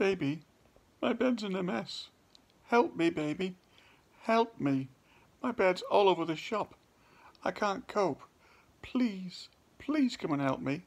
Baby, my bed's in a mess. Help me, baby. Help me. My bed's all over the shop. I can't cope. Please, please come and help me.